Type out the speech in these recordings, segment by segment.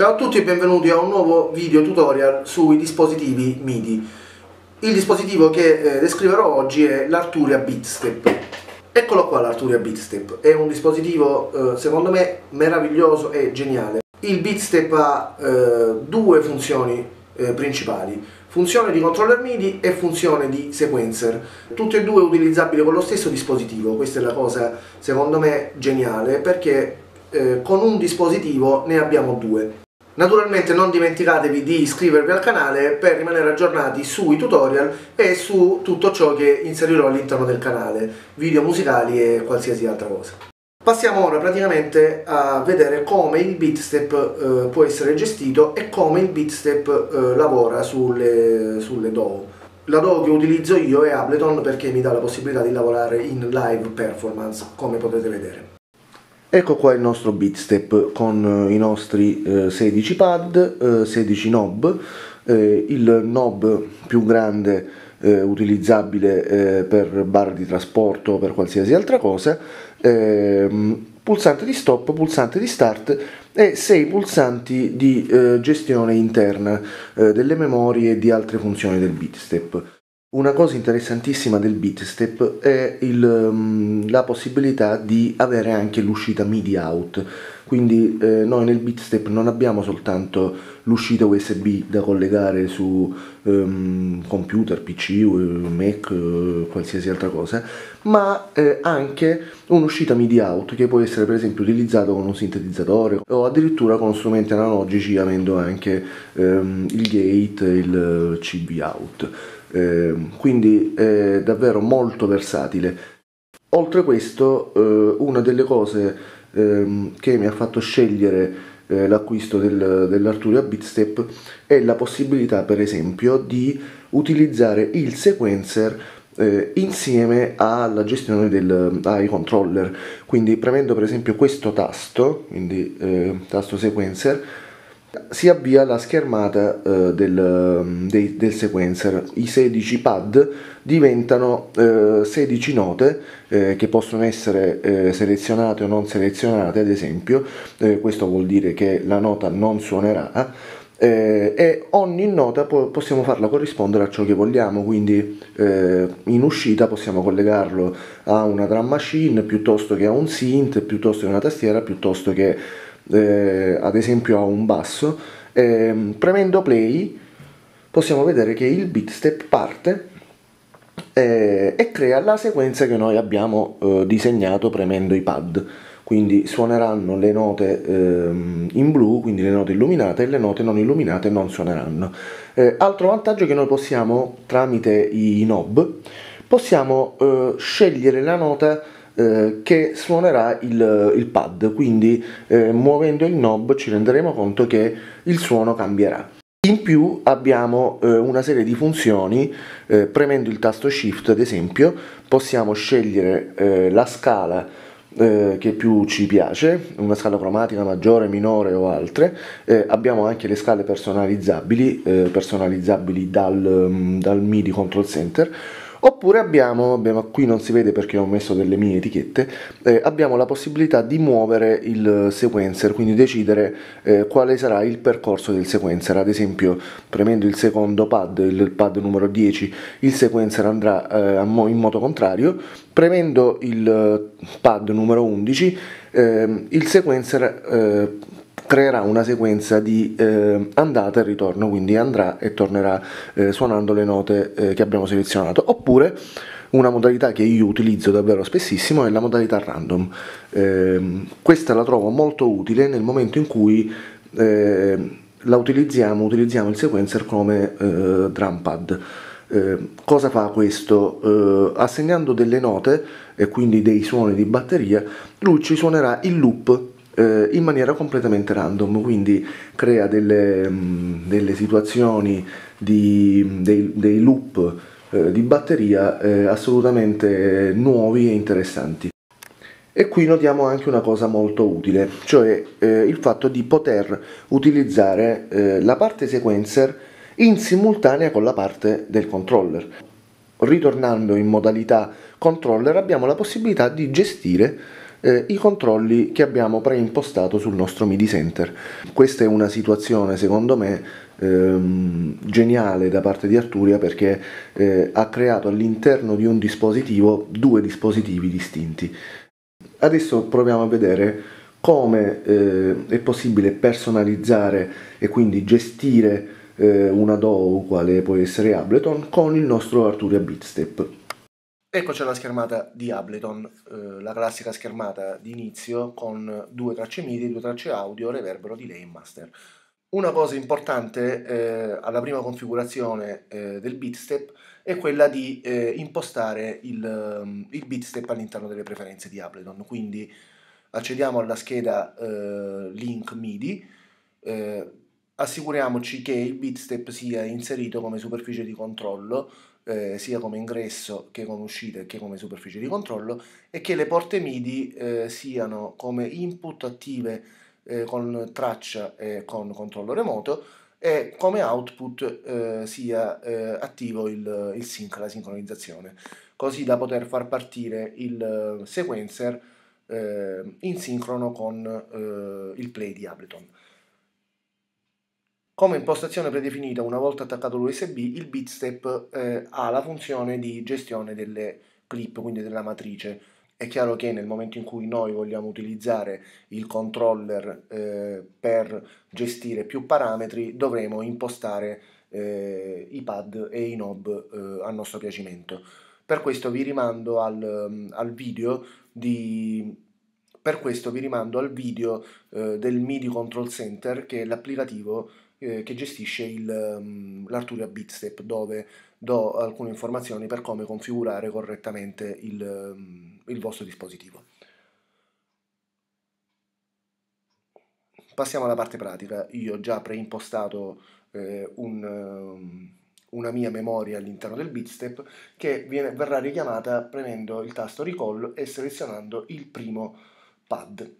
Ciao a tutti e benvenuti a un nuovo video tutorial sui dispositivi MIDI. Il dispositivo che eh, descriverò oggi è l'Arturia Beatstep. Eccolo qua l'Arturia Beatstep, è un dispositivo eh, secondo me meraviglioso e geniale. Il Beatstep ha eh, due funzioni eh, principali, funzione di controller MIDI e funzione di sequencer, tutte e due utilizzabili con lo stesso dispositivo, questa è la cosa secondo me geniale perché eh, con un dispositivo ne abbiamo due. Naturalmente non dimenticatevi di iscrivervi al canale per rimanere aggiornati sui tutorial e su tutto ciò che inserirò all'interno del canale, video musicali e qualsiasi altra cosa. Passiamo ora praticamente a vedere come il Beatstep eh, può essere gestito e come il Beatstep eh, lavora sulle, sulle DAW. La DAW che utilizzo io è Ableton perché mi dà la possibilità di lavorare in live performance, come potete vedere. Ecco qua il nostro Beatstep con eh, i nostri eh, 16 pad, eh, 16 knob, eh, il knob più grande utilizzabile per barre di trasporto o per qualsiasi altra cosa, ehm, pulsante di stop, pulsante di start e 6 pulsanti di gestione interna delle memorie e di altre funzioni del Beatstep. Una cosa interessantissima del Beatstep è il, um, la possibilità di avere anche l'uscita MIDI out, quindi eh, noi nel Beatstep non abbiamo soltanto l'uscita USB da collegare su um, computer, PC, Mac, uh, qualsiasi altra cosa, ma eh, anche un'uscita MIDI out che può essere per esempio utilizzato con un sintetizzatore o addirittura con strumenti analogici avendo anche um, il gate, il CB out eh, quindi è davvero molto versatile. Oltre a questo, eh, una delle cose eh, che mi ha fatto scegliere eh, l'acquisto del, dell'Arturia Beatstep è la possibilità, per esempio, di utilizzare il sequencer eh, insieme alla gestione del, ai controller. Quindi premendo per esempio questo tasto, quindi eh, tasto sequencer, si avvia la schermata eh, del, mm, dei, del, sequencer. I 16 pad diventano eh, 16 note eh, che possono essere eh, selezionate o non selezionate, ad esempio, eh, questo vuol dire che la nota non suonerà eh, e ogni nota po possiamo farla corrispondere a ciò che vogliamo, quindi in uscita possiamo collegarlo a una drum machine piuttosto che a un synth, piuttosto che a una tastiera, piuttosto che eh, ad esempio a un basso, eh, premendo play possiamo vedere che il beat step parte eh, e crea la sequenza che noi abbiamo eh, disegnato premendo i pad. Quindi suoneranno le note ehm, in blu, quindi le note illuminate, e le note non illuminate non suoneranno. Eh, altro vantaggio è che noi possiamo, tramite i knob, possiamo eh, scegliere la nota eh, che suonerà il, il pad, quindi eh, muovendo il knob ci renderemo conto che il suono cambierà. In più abbiamo eh, una serie di funzioni, eh, premendo il tasto Shift ad esempio possiamo scegliere eh, la scala eh, che più ci piace, una scala cromatica maggiore, minore o altre, eh, abbiamo anche le scale personalizzabili, personalizzabili dal, mm, dal MIDI Control Center, Oppure abbiamo, abbiamo, qui non si vede perché ho messo delle mie etichette, eh, abbiamo la possibilità di muovere il sequencer, quindi decidere eh, quale sarà il percorso del sequencer. Ad esempio, premendo il secondo pad, il pad numero 10, il sequencer andrà eh, in modo contrario, premendo il pad numero 11, ehm, il sequencer eh, creerà una sequenza di eh, andata e ritorno, quindi andrà e tornerà eh, suonando le note eh, che abbiamo selezionato. Oppure una modalità che io utilizzo davvero spessissimo è la modalità random. Ehm, questa la trovo molto utile nel momento in cui eh, la utilizziamo, utilizziamo il sequencer come eh, drum pad. Eh, cosa fa questo? Eh, assegnando delle note e quindi dei suoni di batteria, lui ci suonerà il loop eh, in maniera completamente random, quindi crea delle, mm, delle situazioni di, dei, dei loop eh, di batteria eh, assolutamente nuovi e interessanti. E qui notiamo anche una cosa molto utile, cioè eh, il fatto di poter utilizzare eh, la parte sequencer in simultanea con la parte del controller. Ritornando in modalità controller abbiamo la possibilità di gestire eh, i controlli che abbiamo preimpostato sul nostro MIDI Center. Questa è una situazione secondo me ehm, geniale da parte di Arturia perché eh, ha creato all'interno di un dispositivo due dispositivi distinti. Adesso proviamo a vedere come eh, è possibile personalizzare e quindi gestire eh, una DAW quale può essere Ableton con il nostro Arturia Beatstep. Eccoci alla schermata di Ableton, eh, la classica schermata di inizio con due tracce MIDI, due tracce audio, reverbero, delay e master. Una cosa importante eh, alla prima configurazione eh, del Beatstep è quella di eh, impostare il, um, il Beatstep all'interno delle preferenze di Ableton, quindi accediamo alla scheda eh, link MIDI, eh, assicuriamoci che il Beatstep sia inserito come superficie di controllo eh, sia come ingresso che come uscita che come superficie di controllo e che le porte MIDI eh, siano come input attive eh, con traccia e con controllo remoto e come output eh, sia eh, attivo il, il, sync, la sincronizzazione, così da poter far partire il sequencer eh, in sincrono con il play di Ableton. Come impostazione predefinita, una volta attaccato l'USB, il Bitstep eh, ha la funzione di gestione delle clip, quindi della matrice. È chiaro che nel momento in cui noi vogliamo utilizzare il controller eh, per gestire più parametri, dovremo impostare eh, i pad e i knob eh, a nostro piacimento. Per questo vi rimando al, al video di per questo vi rimando al video eh, del MIDI Control Center che è l'applicativo eh, che gestisce um, l'Arturia Bitstep dove do alcune informazioni per come configurare correttamente il, um, il vostro dispositivo. Passiamo alla parte pratica, io ho già preimpostato eh, un, um, una mia memoria all'interno del Bitstep che viene, verrà richiamata premendo il tasto Recall e selezionando il primo pad.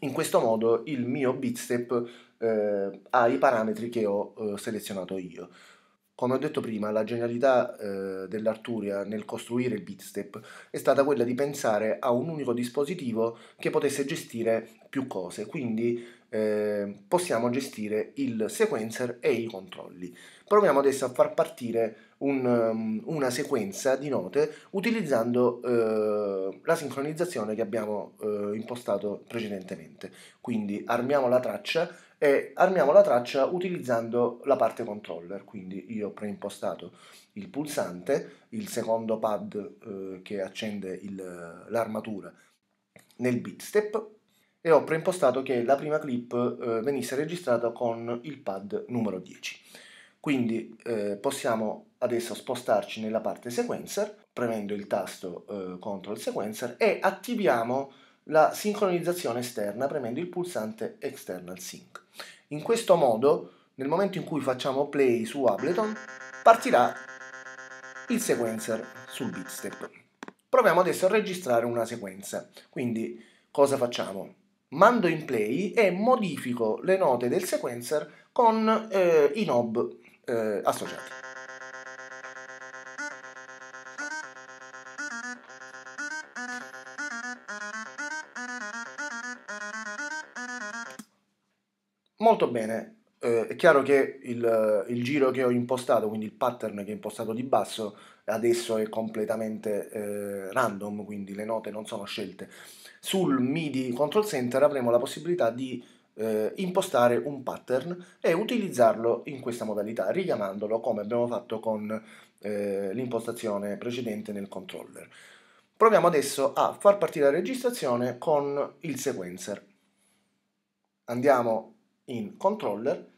In questo modo il mio Bitstep eh, ha i parametri che ho eh, selezionato io. Come ho detto prima, la genialità eh, dell'Arturia nel costruire il Bitstep è stata quella di pensare a un unico dispositivo che potesse gestire più cose, quindi eh, possiamo gestire il sequencer e i controlli. Proviamo adesso a far partire un, um, una sequenza di note utilizzando eh, la sincronizzazione che abbiamo eh, impostato precedentemente. Quindi armiamo la traccia e armiamo la traccia utilizzando la parte controller, quindi io ho preimpostato il pulsante, il secondo pad eh, che accende l'armatura nel bitstep e ho preimpostato che la prima clip eh, venisse registrata con il pad numero 10. Quindi eh, possiamo adesso spostarci nella parte sequencer premendo il tasto eh, Ctrl Sequencer e attiviamo la sincronizzazione esterna premendo il pulsante External Sync. In questo modo, nel momento in cui facciamo play su Ableton, partirà il sequencer sul bitstep. Proviamo adesso a registrare una sequenza. Quindi cosa facciamo? Mando in play e modifico le note del sequencer con eh, i knob eh, associati. Molto bene, eh, è chiaro che il, il, giro che ho impostato, quindi il pattern che ho impostato di basso, adesso è completamente eh, random, quindi le note non sono scelte. Sul MIDI Control Center avremo la possibilità di eh, impostare un pattern e utilizzarlo in questa modalità, richiamandolo come abbiamo fatto con eh, l'impostazione precedente nel controller. Proviamo adesso a far partire la registrazione con il sequencer. Andiamo in controller,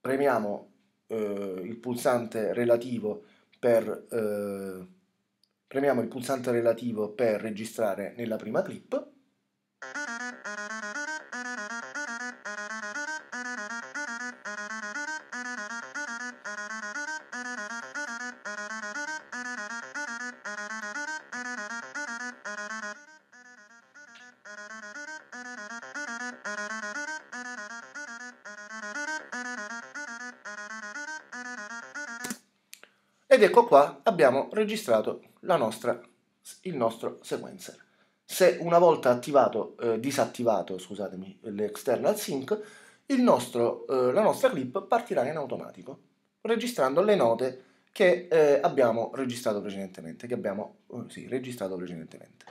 premiamo eh, il pulsante relativo per eh, premiamo il pulsante relativo per registrare nella prima clip Ed ecco qua abbiamo registrato nostra il nostro sequencer. Se una volta attivato, eh, disattivato scusatemi, l'external sync, nostro, eh, la nostra clip partirà in automatico, registrando le note che eh, abbiamo registrato precedentemente, che abbiamo oh, sì, registrato precedentemente.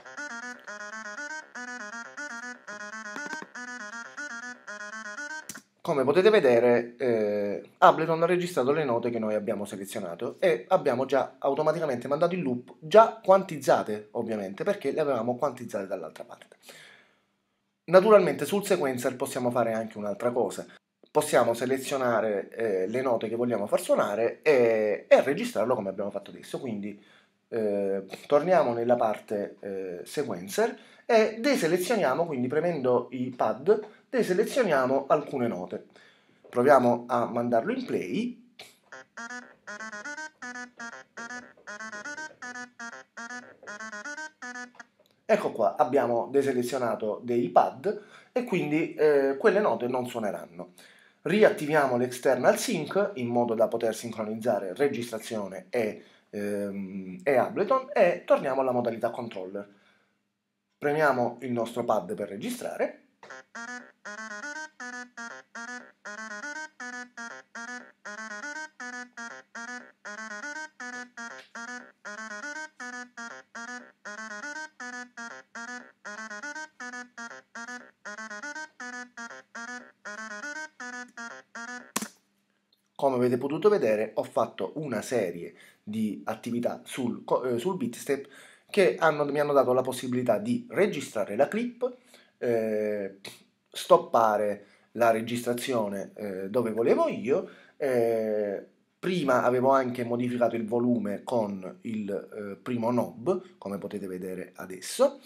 Come potete vedere, eh, Ableton ha registrato le note che noi abbiamo selezionato e abbiamo già automaticamente mandato in loop, già quantizzate ovviamente, perché le avevamo quantizzate dall'altra parte. Naturalmente sul sequencer possiamo fare anche un'altra cosa. Possiamo selezionare eh, le note che vogliamo far suonare e, e, registrarlo come abbiamo fatto adesso. Quindi eh, torniamo nella parte eh, sequencer e deselezioniamo, quindi premendo i pad, deselezioniamo alcune note. Proviamo a mandarlo in play. Ecco qua, abbiamo deselezionato dei pad e quindi eh, quelle note non suoneranno. Riattiviamo l'external sync in modo da poter sincronizzare registrazione e, ehm, e Ableton e torniamo alla modalità controller. Premiamo il nostro pad per registrare. Come avete potuto vedere ho fatto una serie di attività sul, eh, sul Beatstep che hanno, mi hanno dato la possibilità di registrare la clip, eh, stoppare la registrazione eh, dove volevo io, eh, prima avevo anche modificato il volume con il eh, primo knob, come potete vedere adesso,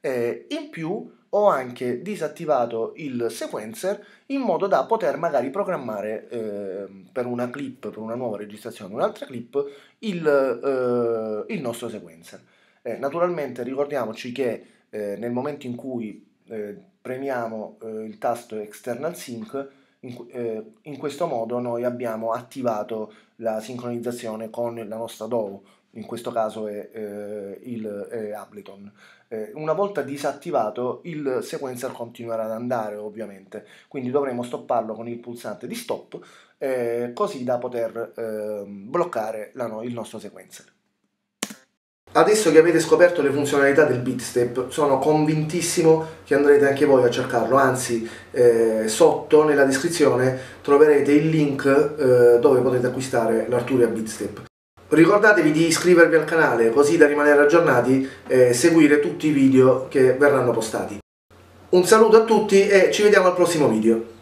eh, in più ho anche disattivato il sequencer in modo da poter magari programmare eh, per una clip, per una nuova registrazione, un'altra clip, il, eh, il nostro sequencer. Eh, naturalmente ricordiamoci che eh, nel momento in cui eh, premiamo eh, il tasto External Sync, in, eh, in, questo modo noi abbiamo attivato la sincronizzazione con la nostra DAW, in questo caso è eh, il è Ableton. una volta disattivato il sequencer continuerà ad andare ovviamente, quindi dovremo stopparlo con il pulsante di stop così da poter ehm, bloccare la, il nostro sequencer. Adesso che avete scoperto le funzionalità del Beatstep, sono convintissimo che andrete anche voi a cercarlo, anzi eh, sotto nella descrizione troverete il link eh, dove potete acquistare l'Arturia Beatstep. Ricordatevi di iscrivervi al canale così da rimanere aggiornati e seguire tutti i video che verranno postati. Un saluto a tutti e ci vediamo al prossimo video.